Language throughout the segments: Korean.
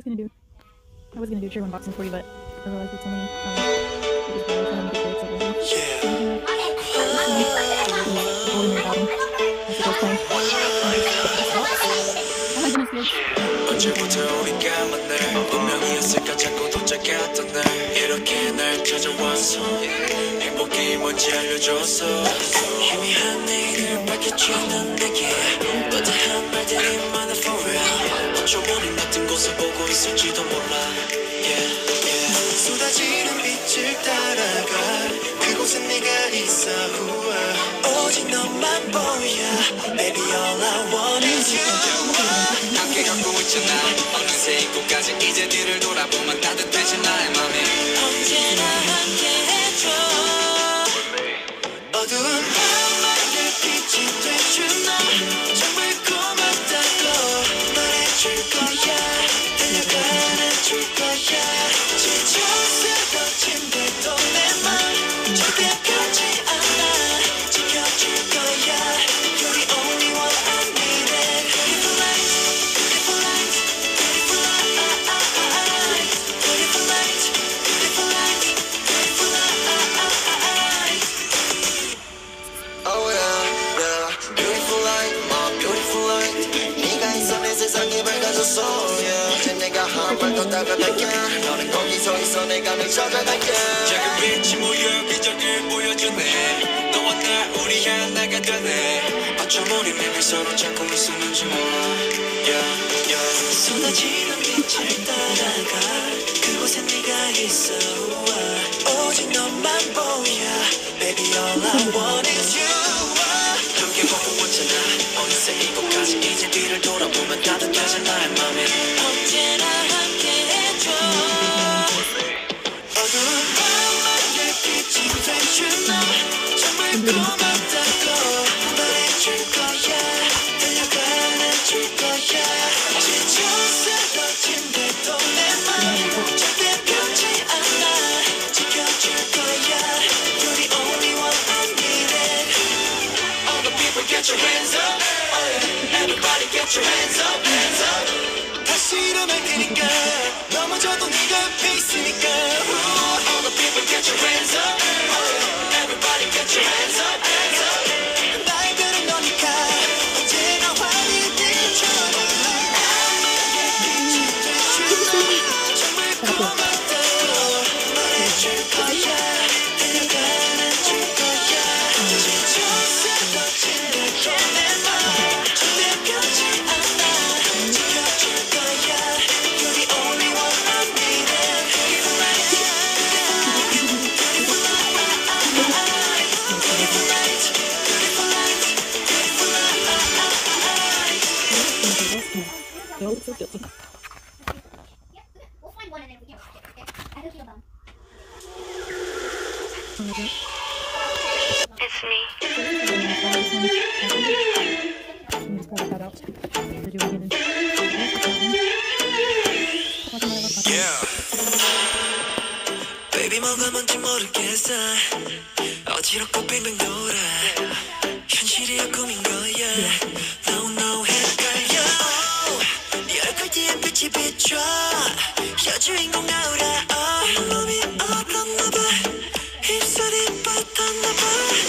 was gonna do, I was gonna do a true unboxing for you, but I realized it's only, um. Oh 우리가 운명이었을까 자꾸 도착했던 날 이렇게 날 찾아와서 행복이 뭔지 알려줘서 희미한 내일을 밝혀주는 내게 말들이 같은 곳을 보고 있을지도 몰라. Yeah, yeah. 쏟아지는 빛을 따라가 그곳에 네가 있어. 우와. 오직 너만 보여. Baby all I want is you. 함께 걷고 있잖아 더 다가갈게. 너는 거기 서 있어 내가 널 찾아갈게. 작은 빛이 모여 기적을 보여주네. 너와 나 우리 하나가 되네. 어쩜 우리 매일 서로 찾고 있었는지 몰라 yeah, yeah. 쏟아지는 빛을 따라가. 그곳에 네가 있어 Everybody get your hands up hands up 다시 일어날 테니까 넘어져도 네가 옆에 있으니까 Ooh, All the people get your hands up Yeah. Baby 뭐가 뭔지 모르겠어 어지럽고 빙빙 돌아 현실이야 꿈인 거 빛이 비춰 여주인공 나오라. oh. 놈이 없었나 봐. 입술이 뻗었나 봐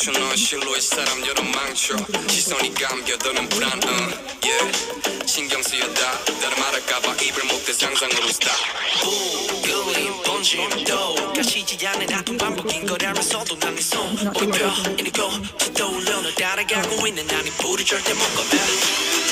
비스듬한 비추는 실루엣 사람 여러 망쳐. 시선이 감겨 너는 불안 uh, yeah. 신경 쓰여다. 나를 말할까봐 입을 못대 상상으로 stop 끌림 번짐도 가시지 않는 아픈 반복인 거라면서도 난네손 보이펴. 이리고 떠올려 널 따라가고 있는 난이 불을 절대 못 꺼내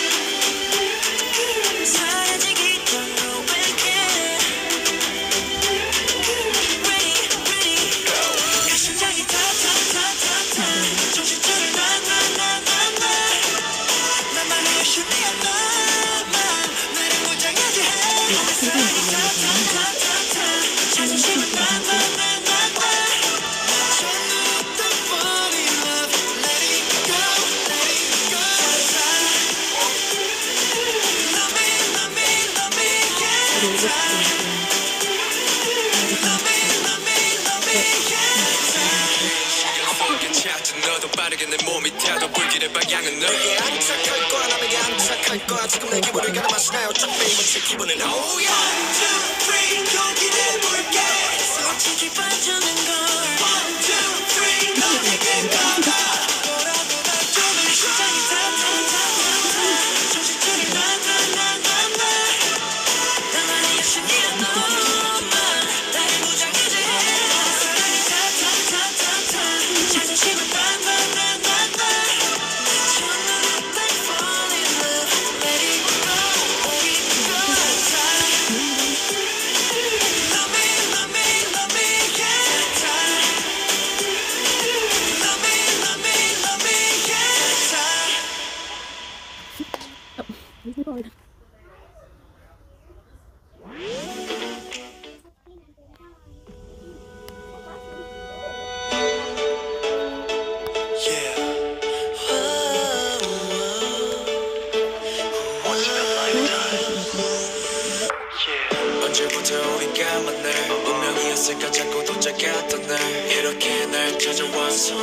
너도 빠르게 내 몸이 타도 불길의 방향은 너에게 안착할 거야 남에게 안착할 거야 지금 내 기분을 가늠 하시나요 어차피 이번 제 기분은 oh yeah I'm three, 여기 내볼게 솔직히 빠지는 걸 바뀌었던 날 이렇게 날 찾아와서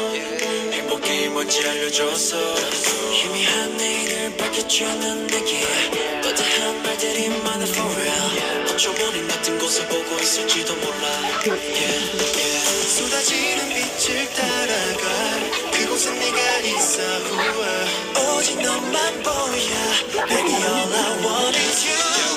행복이 뭔지 알려줘서 희미한 내일을 밝혀주는 내게 또다한 말들이 많아 for real. 어쩌면 이 같은 곳을 보고 있을지도 몰라. Yeah, yeah. 쏟아지는 빛을 따라가 그곳엔 네가 있어. 우와. 오직 너만 보여. Baby all I want is you.